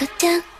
かちゃん。